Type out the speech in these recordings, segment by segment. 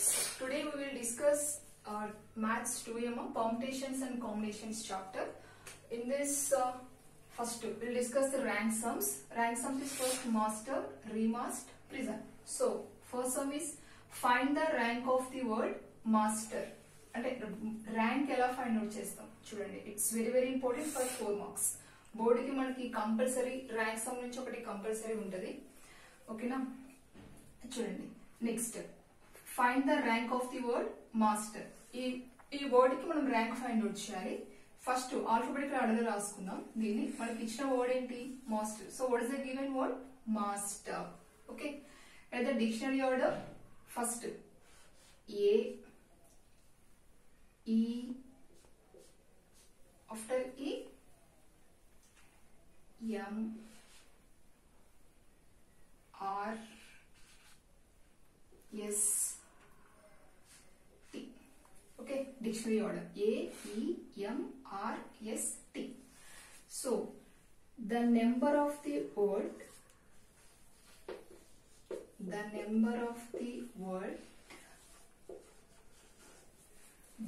students. Today we will discuss uh, Maths 2M Permutations and Combinations chapter. In this, uh, first we'll discuss the rank sums. Rank sums is first master, remaster, present. So, first sum is find the rank of the word master. అంటే rank ఎలా find out చేస్తాం చూడండి it's very very important for four marks బోర్డుకి మనకి compulsory rank some నుంచి ఒకటి compulsory ఉంటుంది ఓకేనా చూడండి next find the rank of the word master ఈ ఈ వర్డ్కి మనం ర్యాంక్ ఫైండ్ అవుట్ చేయాలి. ఫస్ట్ ఆల్ఫాబెటిక్ ఆర్డర్ రాసుకుందాం. దీన్ని మనకి ఇచ్చిన వర్డ్ ఏంటి? Master so what is the given word master okay at the dictionary order first A E after E M R S T dictionary order A E so the number of the word the number of the word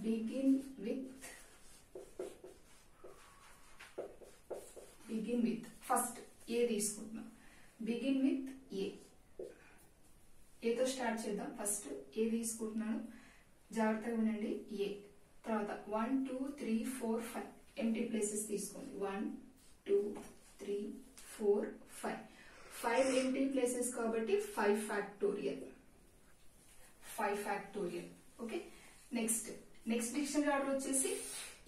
begin with begin with. First A తీసుకుంటున్నాం. Begin with ఏ ఏతో start చేద్దాం. First ఏ తీసుకుంటున్నాను. జాగ్రత్తగా వినండి. A తర్వాత one two three four five empty places తీసుకోండి. One two three four five five empty places కాబట్టి five factorial five factorial okay next next dictionary order వచ్చేసి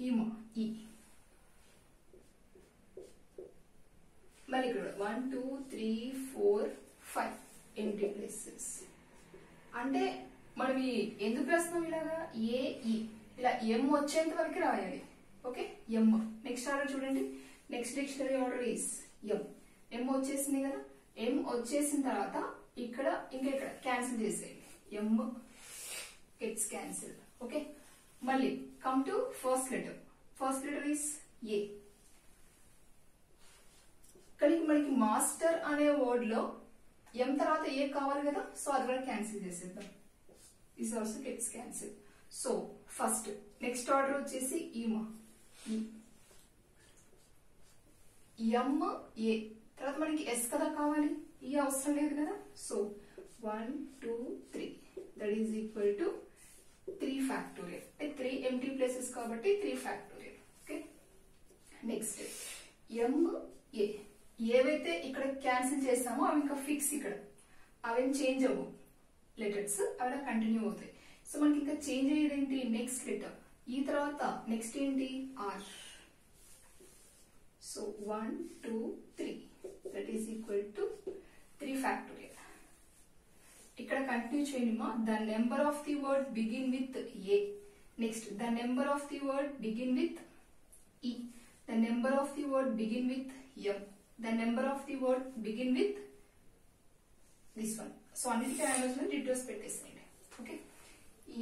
ఈమా ఈ మళ్ళీ ఇక్కడ one two three four five empty places అంటే మనం ఎందుకు రాస్తున్నాం ఇలాగా? ఏఈ ఇలా ఎం వచ్చేంత వరకు రాయాలి. ఓకే? ఎమ్ నెక్స్ట్ ఆర్డర్ చూడండి. Next dictionary order is M M వచ్చేసింది కదా? ఎం వచ్చేసిన తర్వాత ఇక్కడ ఇంకా ఇక్కడ క్యాన్సిల్ చేసేయండి. M gets cancel okay? మళ్ళీ come to first letter first letter is A కానీ మనకి మాస్టర్ అనే వర్డ్లో ఎం తర్వాత ఏ కావాలి కదా? సో అది కూడా క్యాన్సిల్ చేసేద్దాం. Is also gets cancel so first next order వచ్చేసి ఈమా. ఎం ఏ. తర్వాత మనకి ఎస్ కదా కావాలి. ఈ అవసరం లేదు కదా. So one two three that is equal to three factorial అంటే త్రీ ఎంటీ ప్లేసెస్ కాబట్టి three factorial okay next M A. ఏవైతే ఇక్కడ క్యాన్సిల్ చేస్తామో అవి ఇంకా ఫిక్స్ ఇక్కడ. అవేం చేంజ్ అవ్వవు లెటర్స్ అవి కంటిన్యూ అవుతాయి. సో మనకి ఇంకా చేంజ్ అయ్యేది ఏంటి నెక్స్ట్ లెటర్ ఈ తర్వాత నెక్స్ట్ ఏంటి? R so one two three that is equal to three factorial ఇక్కడ కంటిన్యూ చేయండి the number of the word begin with A next the number of the word begin with E the number of the word begin with M the number of the word begin with this one so అన్నిటికీ language details పెట్టేసేయండి. Okay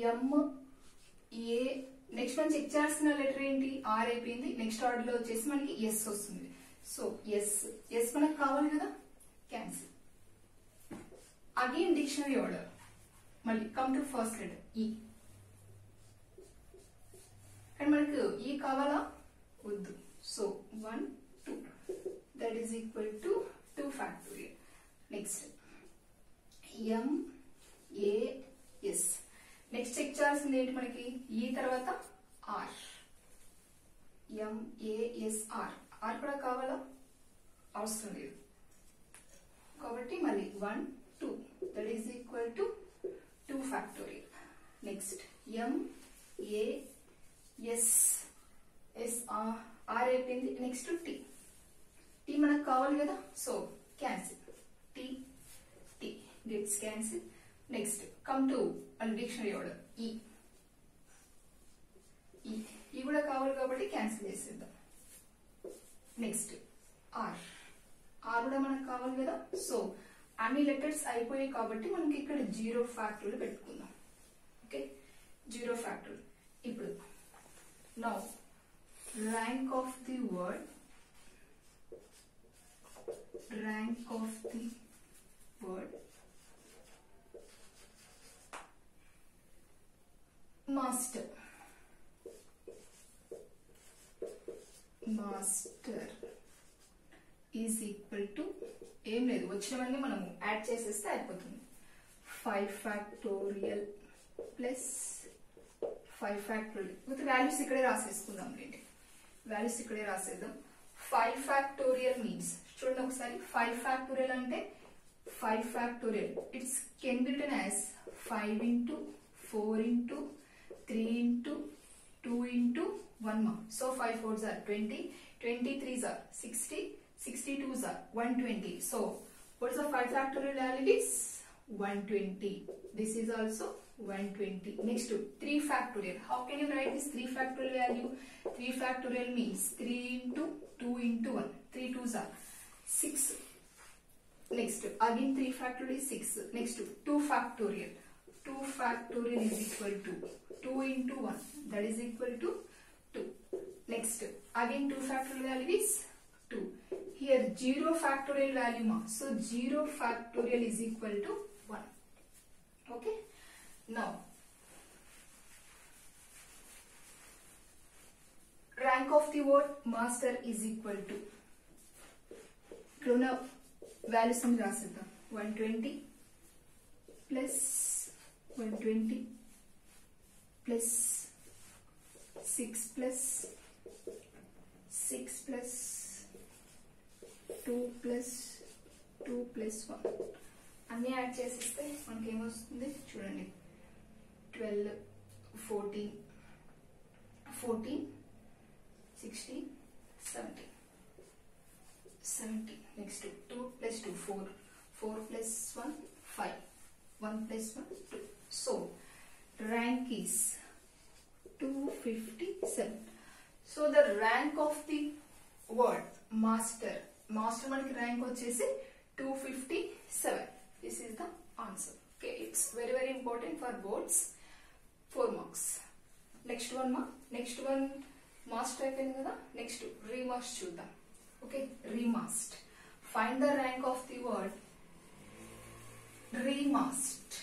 M A next మనం check చేయాల్సిన letter ఏంటి? R అయిపోయింది. Next ఆర్డర్లో వచ్చేసి మనకి yes వస్తుంది. సో ఎస్ ఎస్ మనకు కావాలి కదా? క్యాన్సిల్ అగైన్ డిక్షనరీ ఆర్డర్ మళ్ళీ come to first letter E కానీ మనకు ఈ కావాలా? వద్దు. So one two that is equal to two factorial next M A S A S next check చేయాల్సింది ఏంటి మనకి? ఈ తర్వాత ఆర్ ఎం ఆర్ కూడా కావాలా? అవసరం లేదు. కాబట్టి మళ్ళీ one two that is equal to two factorial next M A S S R అయిపోయింది. నెక్స్ట్ టీ టీ మనకు కావాలి కదా? So cancel T T gets cancel next come to dictionary order E. E కూడా కావాలి కాబట్టి క్యాన్సిల్ చేసేద్దాం. Next are are కూడా మనకు కావాలి కదా? సో అన్ని లెటర్స్ అయిపోయాయి కాబట్టి మనకి ఇక్కడ జీరో ఫ్యాక్టరీలు పెట్టుకుందాం. ఓకే జీరో ఫ్యాక్టరీ ఇప్పుడు now rank of the word rank of the word master master is equal to ఏం లేదు వచ్చినవన్నీ మనము యాడ్ చేసేస్తే అయిపోతుంది. Five factorial plus five factorial with values ఇక్కడే రాసేసుకుందాం లేండి. వాల్యూస్ ఇక్కడే రాసేద్దాం. ఫైవ్ ఫ్యాక్టోరియల్ మీన్స్ చూడండి ఒకసారి ఫైవ్ ఫ్యాక్టోరియల్ అంటే five factorial it's can be return as five into four into 3 into 2 into 1 more, So 5 fours are 20, 23s are 60, 62s are 120. So what's the 5 factorial realities? 120. This is also 120. Next to 3 factorial. How can you write this 3 factorial value? 3 factorial means 3 into 2 into 1. 3 2s are 6. Next, again 3 factorial is 6. Next to 2 factorial. 2 factorial is equal to 2 into 1 that is equal to 2. Next, again 2 factorial value is 2. Here 0 factorial value mark. So 0 factorial is equal to 1. Okay. Now, rank of the word master is equal to. Krona values in Rasata 120 plus 120 plus six plus six plus two plus two plus one అన్నీ add చేసిస్తే మనకి ఏమొస్తుంది చూడండి twelve fourteen fourteen sixteen seventeen seventeen next two plus two four four plus one five one plus one two so rank is 257 so the rank of the word master master మనకి rank వచ్చేసి 257 this is the answer okay it's very very important for boards four marks next one మా next one master అయిపోయింది కదా next remast చూద్దాం. Okay remast fine the rank of the word remast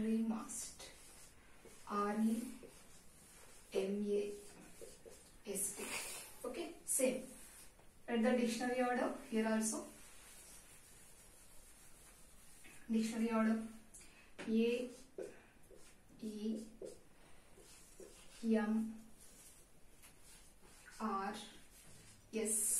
remast or M-A-S-T. Okay, same. Read the dictionary order here also. Dictionary order. A, E, M, R, S.